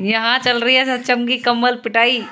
यहाँ चल रही है सचम की कमल पिटाई।